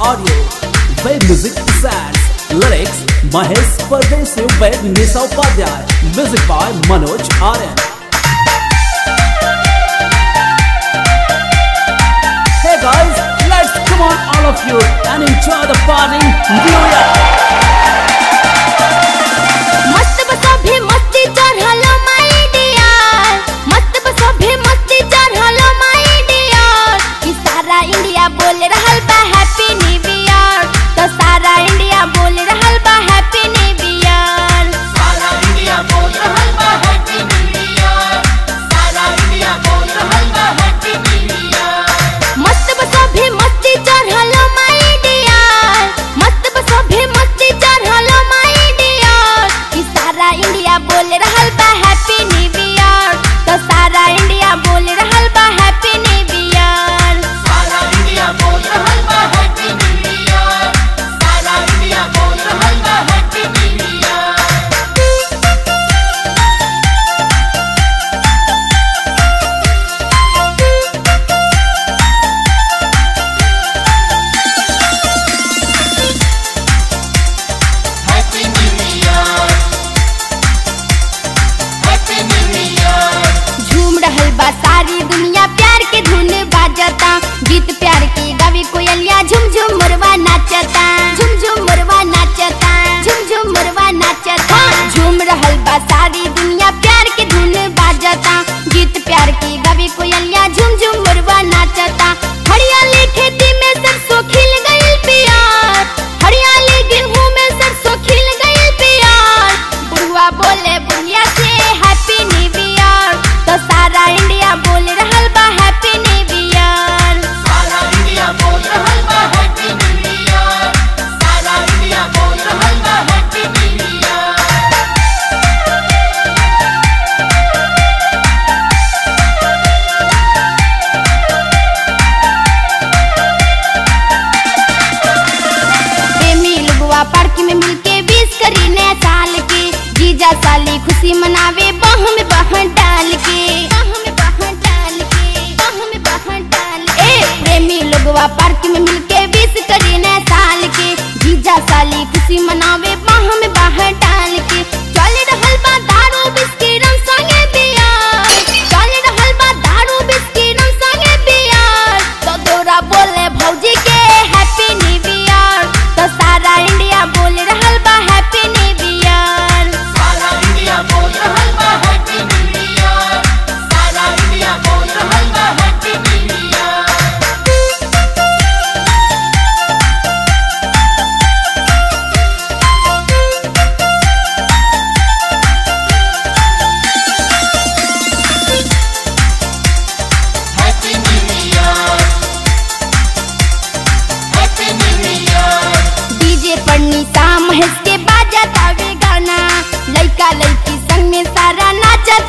audio, web music sets, lyrics Mahesh Pardesi by Nisha Upadhyay, music by Manoj Aryan. Hey guys, let's come on all of you and enjoy the party. New Year! भैया साली खुशी मनावे बहम बहन डाल के। Park में मिलके विश न साल के। जीजा साली खुशी मनावे बहम बहन डाल के। हंस के बाजा गाना। लड़का लड़की संग में सारा नाचत